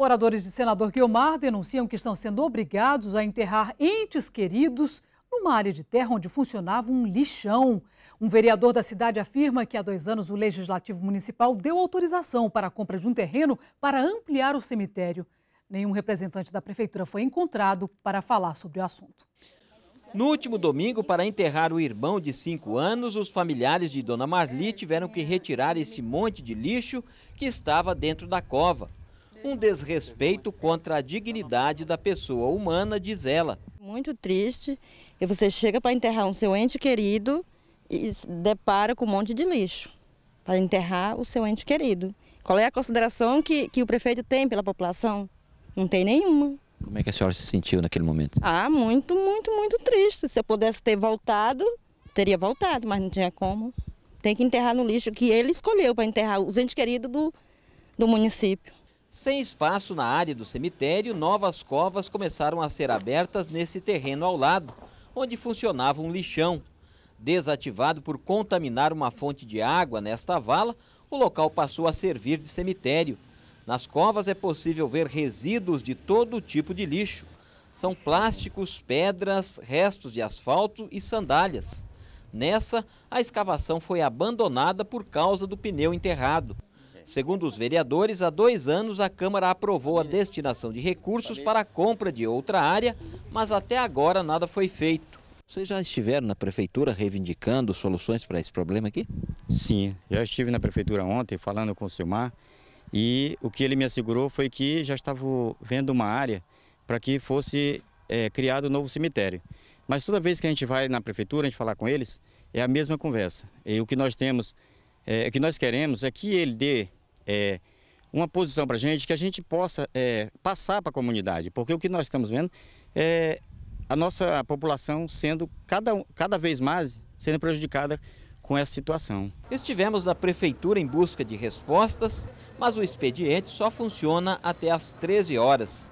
Moradores de Senador Guiomar denunciam que estão sendo obrigados a enterrar entes queridos numa área de terra onde funcionava um lixão. Um vereador da cidade afirma que há dois anos o Legislativo Municipal deu autorização para a compra de um terreno para ampliar o cemitério. Nenhum representante da prefeitura foi encontrado para falar sobre o assunto. No último domingo, para enterrar o irmão de cinco anos, os familiares de Dona Marli tiveram que retirar esse monte de lixo que estava dentro da cova um desrespeito contra a dignidade da pessoa humana, diz ela. Muito triste. E você chega para enterrar um seu ente querido e depara com um monte de lixo para enterrar o seu ente querido. Qual é a consideração que, que o prefeito tem pela população? Não tem nenhuma. Como é que a senhora se sentiu naquele momento? Ah, muito, muito, muito triste. Se eu pudesse ter voltado, teria voltado, mas não tinha como. Tem que enterrar no lixo que ele escolheu para enterrar os entes queridos do, do município. Sem espaço na área do cemitério, novas covas começaram a ser abertas nesse terreno ao lado, onde funcionava um lixão. Desativado por contaminar uma fonte de água nesta vala, o local passou a servir de cemitério. Nas covas é possível ver resíduos de todo tipo de lixo. São plásticos, pedras, restos de asfalto e sandálias. Nessa, a escavação foi abandonada por causa do pneu enterrado. Segundo os vereadores, há dois anos a Câmara aprovou a destinação de recursos para a compra de outra área, mas até agora nada foi feito. Vocês já estiveram na prefeitura reivindicando soluções para esse problema aqui? Sim, já estive na prefeitura ontem falando com o Silmar e o que ele me assegurou foi que já estava vendo uma área para que fosse é, criado um novo cemitério. Mas toda vez que a gente vai na prefeitura, a gente falar com eles, é a mesma conversa. E o que nós temos, é, o que nós queremos é que ele dê é, uma posição para a gente que a gente possa é, passar para a comunidade, porque o que nós estamos vendo é a nossa população sendo cada, cada vez mais sendo prejudicada com essa situação. Estivemos na prefeitura em busca de respostas, mas o expediente só funciona até às 13 horas.